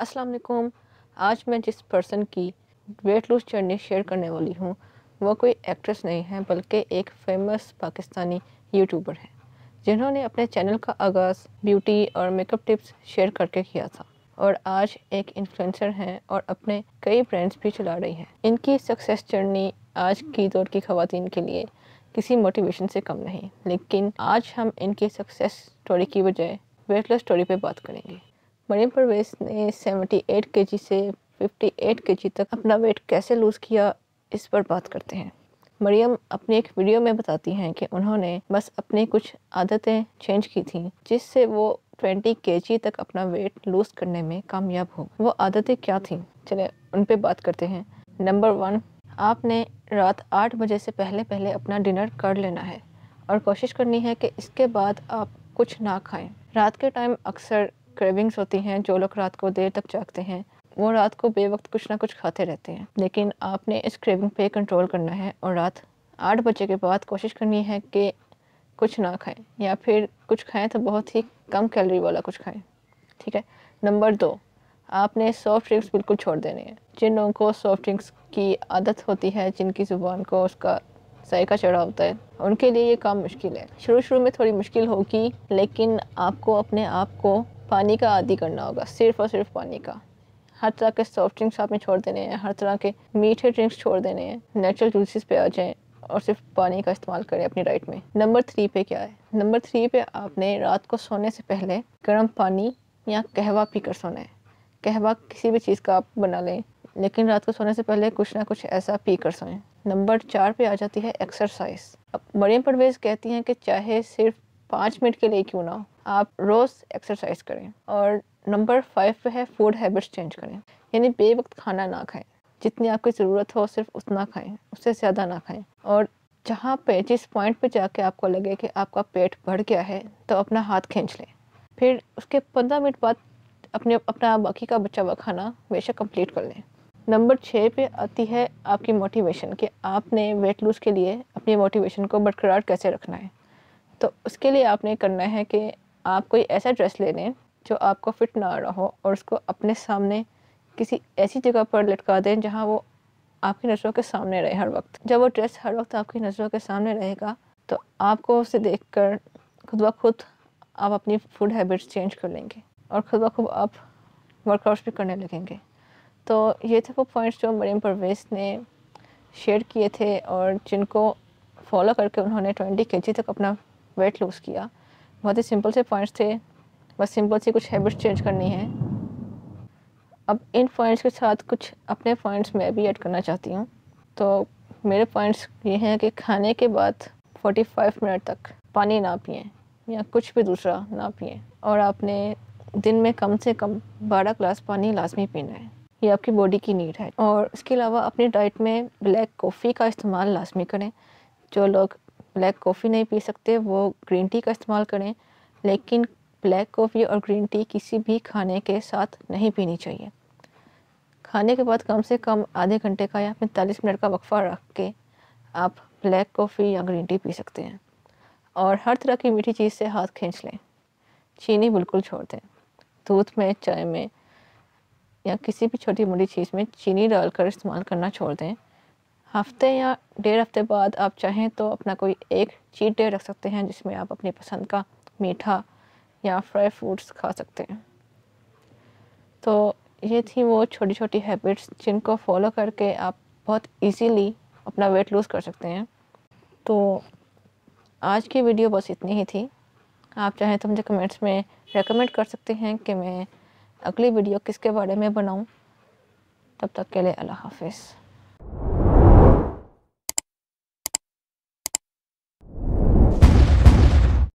अस्सलाम वालेकुम आज मैं जिस पर्सन की वेट लूज जर्नी शेयर करने वाली हूँ वो कोई एक्ट्रेस नहीं है, बल्कि एक फ़ेमस पाकिस्तानी यूट्यूबर है, जिन्होंने अपने चैनल का आगाज़ ब्यूटी और मेकअप टिप्स शेयर करके किया था। और आज एक इन्फ्लुएंसर हैं और अपने कई ब्रांड्स भी चला रही हैं। इनकी सक्सेस जर्नी आज की दौर की खातन के लिए किसी मोटिवेशन से कम नहीं, लेकिन आज हम इनकी सक्सेस स्टोरी की बजाय वेट लॉस स्टोरी पे बात करेंगे। मरियम परवेज ने 78 केजी से 58 केजी तक अपना वेट कैसे लूज़ किया, इस पर बात करते हैं। मरियम अपनी एक वीडियो में बताती हैं कि उन्होंने बस अपनी कुछ आदतें चेंज की थी, जिससे वो 20 केजी तक अपना वेट लूज़ करने में कामयाब हो वो आदतें क्या थीं? चले उन पे बात करते हैं। नंबर वन आपने रात आठ बजे से पहले पहले अपना डिनर कर लेना है और कोशिश करनी है कि इसके बाद आप कुछ ना खाएँ। रात के टाइम अक्सर क्रेविंग्स होती हैं, जो लोग रात को देर तक जागते हैं, वो रात को बेवक्त कुछ ना कुछ खाते रहते हैं। लेकिन आपने इस क्रेविंग पे कंट्रोल करना है और रात आठ बजे के बाद कोशिश करनी है कि कुछ ना खाएँ, या फिर कुछ खाएँ तो बहुत ही कम कैलोरी वाला कुछ खाएँ। ठीक है? नंबर दो, आपने सॉफ्ट ड्रिंक्स बिल्कुल छोड़ देने हैं। जिन लोगों को सॉफ्ट ड्रिंक्स की आदत होती है, जिनकी ज़ुबान को उसका जायका चढ़ा होता है, उनके लिए ये काम मुश्किल है। शुरू शुरू में थोड़ी मुश्किल होगी, लेकिन आपको अपने आप को पानी का आदि करना होगा, सिर्फ़ और सिर्फ़ पानी का। हर तरह के सॉफ्ट ड्रिंक्स आपने छोड़ देने हैं, हर तरह के मीठे ड्रिंक्स छोड़ देने हैं नेचुरल जूसेस पे आ जाएँ और सिर्फ़ पानी का इस्तेमाल करें अपनी डाइट में। नंबर थ्री पे क्या है? नंबर थ्री पे आपने रात को सोने से पहले गर्म पानी या कहवा पी कर सोना है। कहवा किसी भी चीज़ का आप बना लें, लेकिन रात को सोने से पहले कुछ ना कुछ ऐसा पी कर सोएँ। नंबर चार पे आ जाती है एक्सरसाइज अब मरियम परवेज कहती हैं कि चाहे सिर्फ़ पाँच मिनट के लिए क्यों ना आप रोज़ एक्सरसाइज करें और नंबर फाइव पे है फ़ूड हैबिट्स चेंज करें। यानी बे वक्त खाना ना खाएँ। जितनी आपकी ज़रूरत हो सिर्फ़ उतना खाएँ, उससे ज़्यादा ना खाएँ। और जहाँ पे, जिस पॉइंट पे जाके आपको लगे कि आपका पेट बढ़ गया है तो अपना हाथ खींच लें। फिर उसके पंद्रह मिनट बाद अपने, अपना बाकी का बचा हुआ खाना बेशक कंप्लीट कर लें। नंबर छः पे आती है आपकी मोटिवेशन कि आपने वेट लूज़ के लिए अपनी मोटिवेशन को बरकरार कैसे रखना है। तो उसके लिए आपने करना है कि आप कोई ऐसा ड्रेस ले लें जो आपको फिट ना आ रहा हो और उसको अपने सामने किसी ऐसी जगह पर लटका दें जहाँ वो आपकी नज़रों के सामने रहे हर वक्त। जब वो ड्रेस हर वक्त आपकी नज़रों के सामने रहेगा तो आपको उसे देख कर खुद ब खुद आप अपनी फ़ूड हैबिट्स चेंज कर लेंगे और खुद ब खुद आप वर्कआउट्स भी करने लगेंगे। तो ये थे वो पॉइंट्स जो मरीम परवेज ने शेयर किए थे और जिनको फॉलो करके उन्होंने ट्वेंटी के तक अपना वेट लूज़ किया। बहुत ही सिंपल से पॉइंट्स थे, बस सिंपल सी कुछ हैबिट्स चेंज करनी है। अब इन पॉइंट्स के साथ कुछ अपने पॉइंट्स मैं भी ऐड करना चाहती हूँ। तो मेरे पॉइंट्स ये हैं कि खाने के बाद 45 मिनट तक पानी ना पिए, या कुछ भी दूसरा ना पिए, और आपने दिन में कम से कम 12 ग्लास पानी लाजमी पीना है। ये आपकी बॉडी की नीड है। और इसके अलावा अपनी डाइट में ब्लैक कॉफ़ी का इस्तेमाल लाजमी करें, जो लोग ब्लैक कॉफ़ी नहीं पी सकते, वो ग्रीन टी का इस्तेमाल करें, लेकिन ब्लैक कॉफ़ी और ग्रीन टी किसी भी खाने के साथ नहीं पीनी चाहिए। खाने के बाद कम से कम आधे घंटे का या पैंतालीस मिनट का वक्फा रख के आप ब्लैक कॉफ़ी या ग्रीन टी पी सकते हैं। और हर तरह की मीठी चीज़ से हाथ खींच लें। चीनी बिल्कुल छोड़ दें। दूध में, चाय में या किसी भी छोटी मोटी चीज़ में चीनी डालकर इस्तेमाल करना छोड़ दें। हफ़्ते या डेढ़ हफ़्ते बाद आप चाहें तो अपना कोई एक चीट डे रख सकते हैं जिसमें आप अपनी पसंद का मीठा या फ्राई फ्रूट्स खा सकते हैं। तो ये थी वो छोटी छोटी हैबिट्स जिनको फॉलो करके आप बहुत इजीली अपना वेट लूज़ कर सकते हैं। तो आज की वीडियो बस इतनी ही थी। आप चाहें तो मुझे कमेंट्स में रेकमेंड कर सकते हैं कि मैं अगली वीडियो किसके बारे में बनाऊँ। तब तक के लिए अल्लाह हाफिज़।